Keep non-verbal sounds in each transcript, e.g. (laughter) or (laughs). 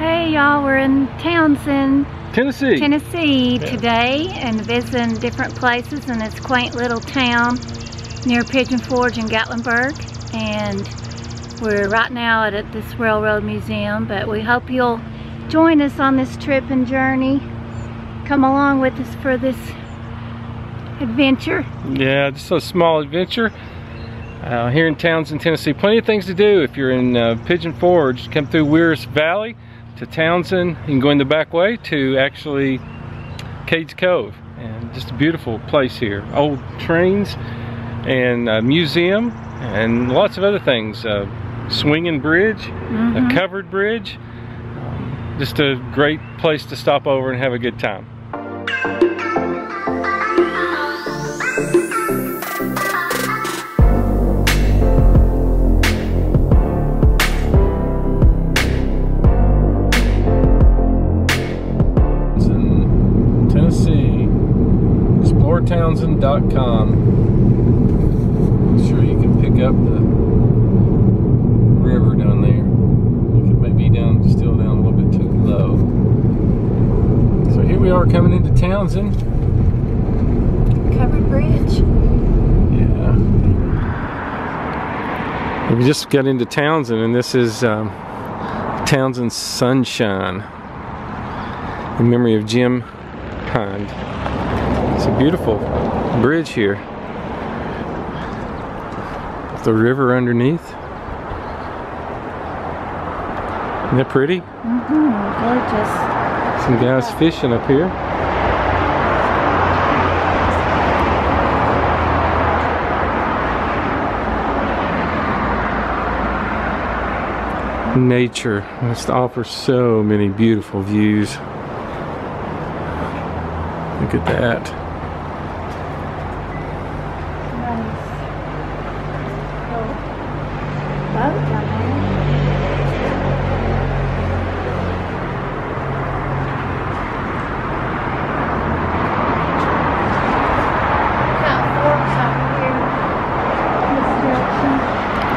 Hey y'all, we're in Townsend, Tennessee. Tennessee Yeah. today and visiting different places in this quaint little town near Pigeon Forge in Gatlinburg. And we're right now at, this railroad museum, but we hope you'll join us on this trip and journey. Come along with us for this adventure. Yeah, just a small adventure uh, here in Townsend, Tennessee. Plenty of things to do if you're in uh, Pigeon Forge. Come through Wears Valley to Townsend. and going the back way to actually Cades Cove. And just a beautiful place here. Old trains and a museum and lots of other things. Uh, swinging bridge, Mhm. a covered bridge. Um, just a great place to stop over and have a good time. ExploreTownsend.com. I'm sure you can pick up the river down there. You can maybe down, still down a little bit too low. So here we are coming into Townsend. Covered bridge. Yeah. We just got into Townsend, and this is um, Townsend Sunshine in memory of Jim Hind. A beautiful bridge here. The river underneath. Isn't that pretty? Mm-hmm, gorgeous. Some guys fishing up here. Nature must offer so many beautiful views. Look at that. Nice. Little boat down there. Got forks over here. This direction.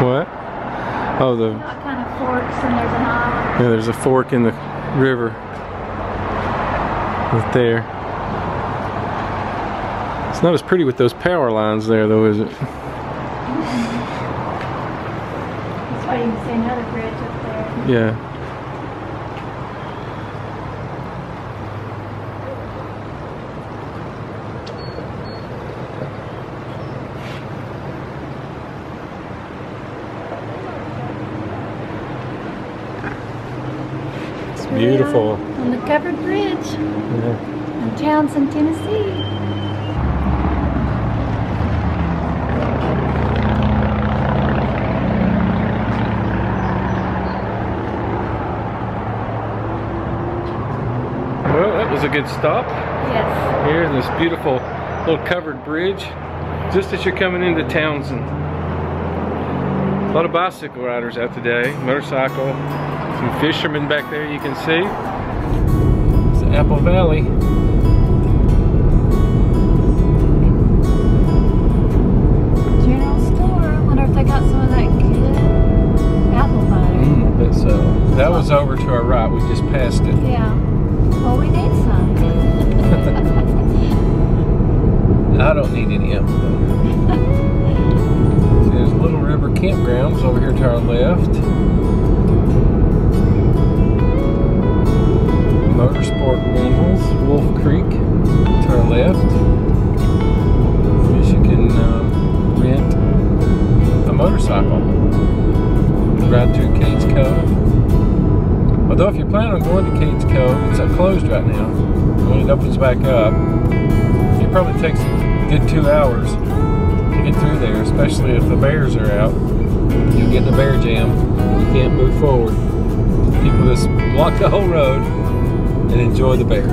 What? Oh, the kind of forks and there's an yeah. There's a fork in the river. Right there. It's not as pretty with those power lines there, though, is it? That's why you can see another bridge up there. Yeah. On the covered bridge Yeah. in Townsend, Tennessee. Well, that was a good stop. Yes. Here in this beautiful little covered bridge, just as you're coming into Townsend. A lot of bicycle riders out today, motorcycle, some fishermen back there you can see. It's the Apple Valley. General store. I wonder if they got some of that good apple butter. Mm, I bet so. That was over to our right, we just passed it. Yeah. Well, we need some. (laughs) I don't need any of them. (laughs) There's Little River Campgrounds over here to our left. Motorsport Rentals, Wolf Creek to our left. You can um, rent a motorcycle. Ride through Cades Cove. Although if you're planning on going to Cades Cove, it's uh, closed right now. When it opens back up, it probably takes a good two hours to get through there, especially if the bears are out. You'll get in a bear jam. You can't move forward. People just block the whole road and enjoy the bears.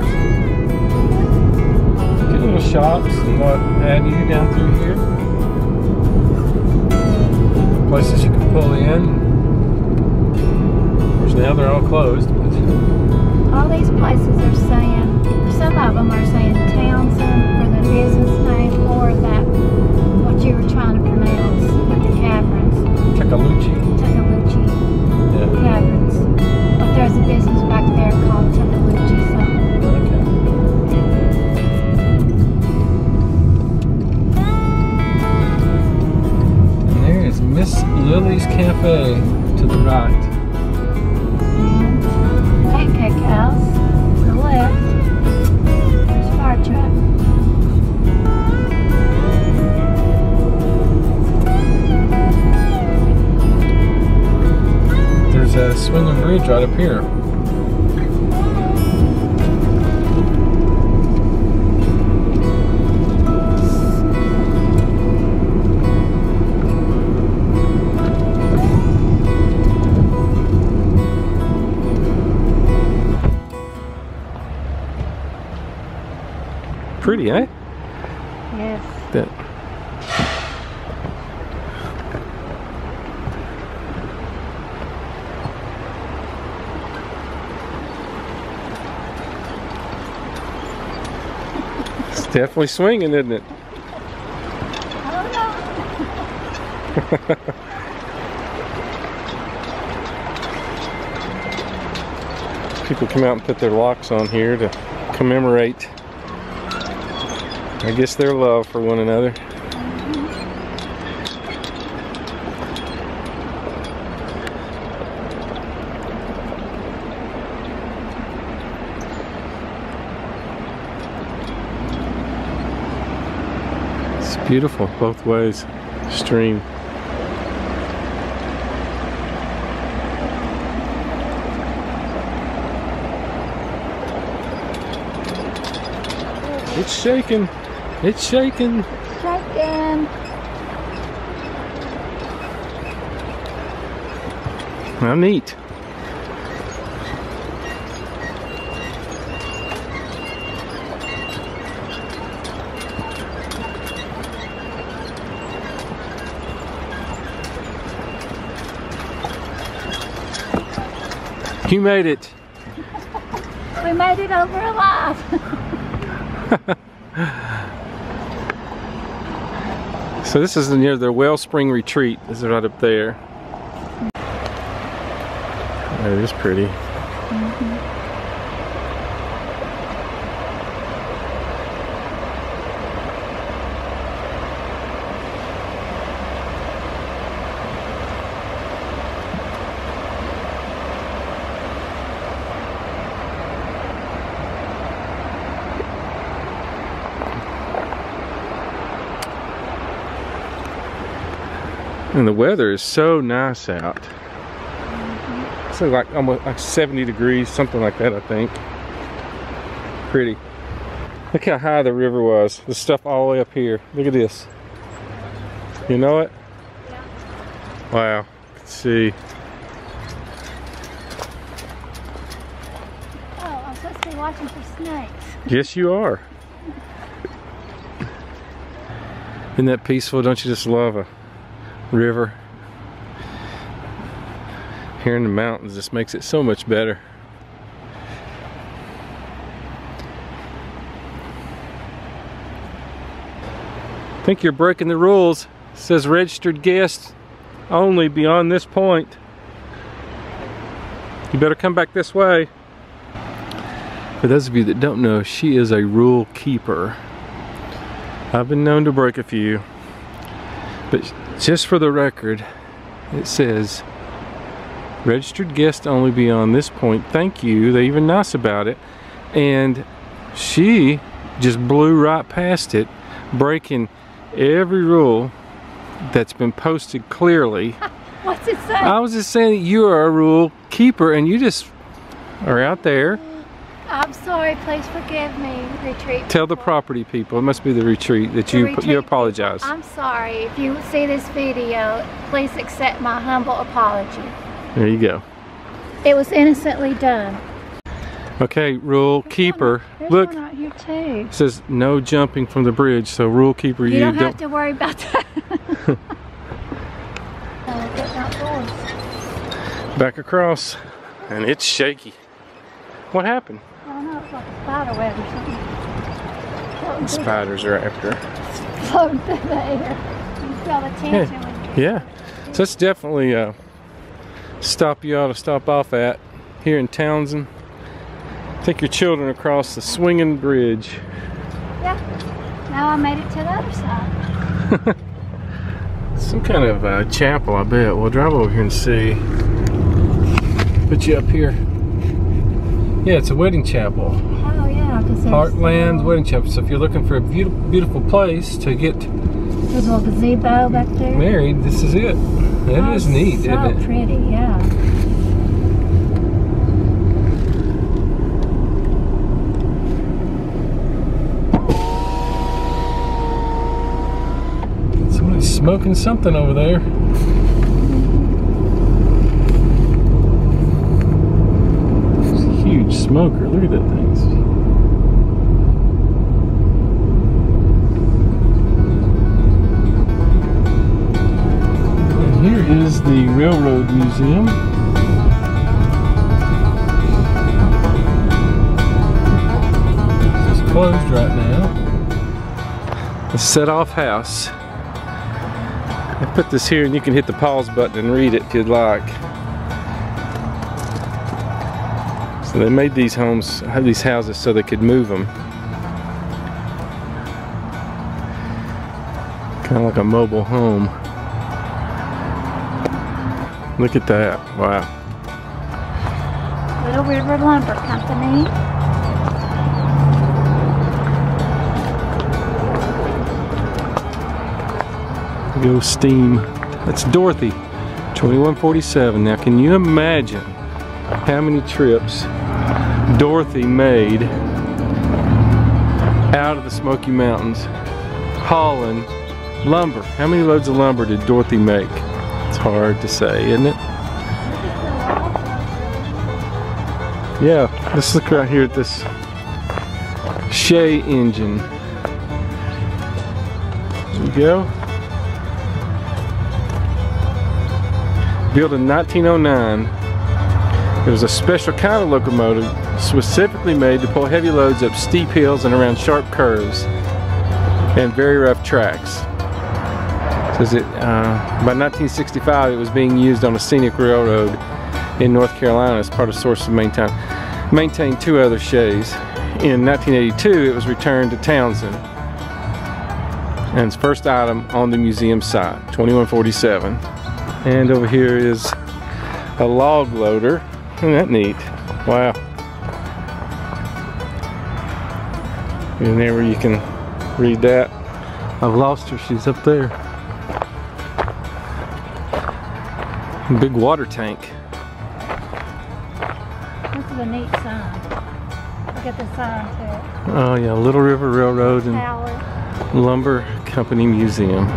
Good little shops and what have you down through here. Places you can pull in. Of course, now they're all closed. But All these places are saying, some of them are saying Townsend for the business name or that, what you were trying to pronounce with the caverns, Tuckaleechee. Tuckaleechee Yeah. Caverns. But there's a business back cafe to the right. Pancake House to the left. There's a fire truck. There's a Bridge right up here. Definitely swinging, isn't it? (laughs) People come out and put their locks on here to commemorate, I guess, their love for one another. Beautiful both ways. Stream. It's shaking. It's shaking. Shaking. How neat. You made it. We made it over alive. (laughs) So this is near the Wellspring Retreat. This is right up there. Mm-hmm. That is pretty. Mm-hmm. And the weather is so nice out. It's like almost like 70 degrees, something like that, I think. Pretty. Look how high the river was. The stuff all the way up here. Look at this. You know it? Wow. Let's see. Oh, I'm supposed to be watching for snakes. Yes, you are. (laughs) Isn't that peaceful? Don't you just love a river? Here in the mountains, this makes it so much better. think you're breaking the rules. It says registered guests only beyond this point. You better come back this way. For those of you that don't know, she is a rule keeper. I've been known to break a few. But just for the record, it says registered guest only beyond this point. Thank you. They even nice about it. And she just blew right past it, breaking every rule that's been posted clearly. (laughs) What's it say? I was just saying that you are a rule keeper and you just are out there. I'm sorry. Please forgive me. Retreat. Tell the property people, it must be the retreat, that The you retreat you people, apologize. I'm sorry. If you see this video, please accept my humble apology. There you go. It was innocently done. Okay, rule There's keeper. one- Look, one here too. it says no jumping from the bridge. So rule keeper, You, you, don't, have to worry about that. uh, (laughs) back across, and it's shaky. What happened? I don't know. It's like a spider web or something. Through- Spiders are after. Floating through the air. You feel the tension. you- Yeah, so that's definitely a stop you ought to stop off at here in Townsend. Take your children across the swinging bridge. Yeah. Now I made it to the other side. (laughs) Some kind of uh, chapel, I bet. We'll drive over here and see. Put you up here. Yeah, it's a wedding chapel. Oh, yeah. Heartland. Wedding Chapel. So if you're looking for a beautiful, beautiful place to get There's a little gazebo back there. married, this is it. That oh, is neat, so isn't it? pretty, yeah. Somebody's smoking something over there. Smoker. Look at that thing. Here is the Railroad Museum. It's closed right now. The set off house. I put this here and you can hit the pause button and read it if you'd like. So they made these homes, these houses so they could move them. Kind of like a mobile home. Look at that, wow. Little River Lumber Company. Go steam. That's Dorothy, 2147. Now can you imagine how many trips Dorothy made out of the Smoky Mountains hauling lumber? How many loads of lumber did Dorothy make? It's hard to say, isn't it? Yeah, let's look right here at this Shay engine. There you go. Built in 1909, it was a special kind of locomotive specifically made to pull heavy loads up steep hills and around sharp curves and very rough tracks. Says it, uh, by 1965 it was being used on a scenic railroad in North Carolina as part of source to maintain, maintain two other Shays. In 1982 it was returned to Townsend and its first item on the museum site, 2147. And over here is a log loader. Isn't that neat? Wow. And there where you can read that. I've lost her, she's up there. Big water tank. This is a neat sign. Look at the sign too. Oh yeah, Little River Railroad and Tower. Lumber Company Museum.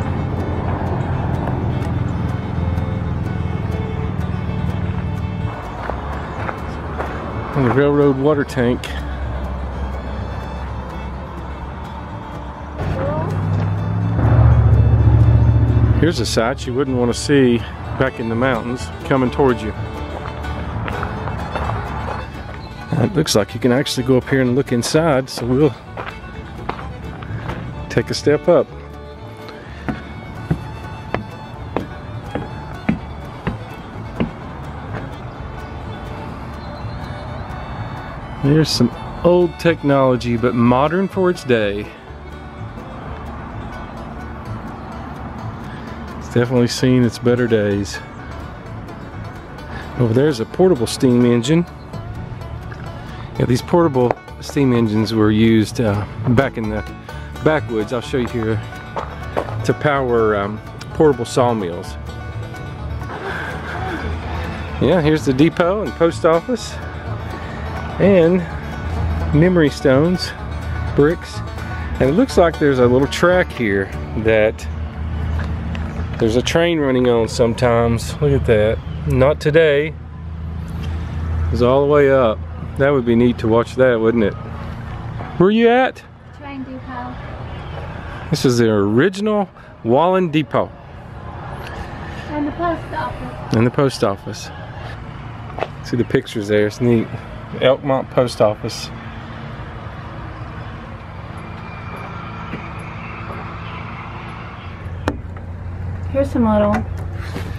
And the railroad water tank. Here's a sight you wouldn't want to see back in the mountains coming towards you. It looks like you can actually go up here and look inside, so we'll take a step up. There's some old technology, but modern for its day. Definitely seen its better days. Over there's a portable steam engine. Yeah, these portable steam engines were used uh, back in the backwoods. I'll show you here to power um, portable sawmills. Yeah, here's the depot and post office and memory stones, bricks. And it looks like there's a little track here that there's a train running on sometimes. Look at that. Not today. It's all the way up. That would be neat to watch that, wouldn't it? Where are you at? Train depot. This is the original Walland Depot And the post office. and the post office. See the pictures there, it's neat. Elkmont Post Office. Some little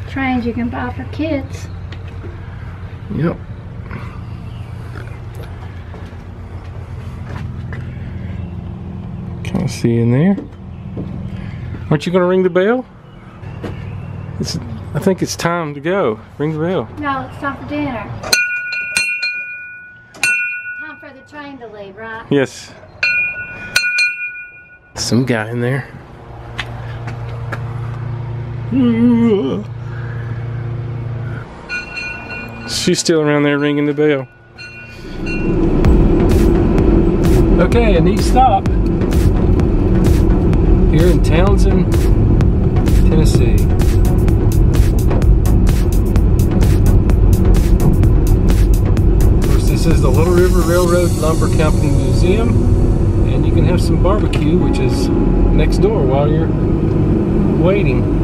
trains you can buy for kids. Yep. Can I see in there? Aren't you gonna ring the bell? It's, I think it's time to go. Ring the bell. No, it's time for dinner. Time for the train to leave, right? Yes. Some guy in there. She's still around there ringing the bell. Okay, a neat stop. Here in Townsend, Tennessee. Of course, this is the Little River Railroad Lumber Company Museum, and you can have some barbecue, which is next door while you're waiting.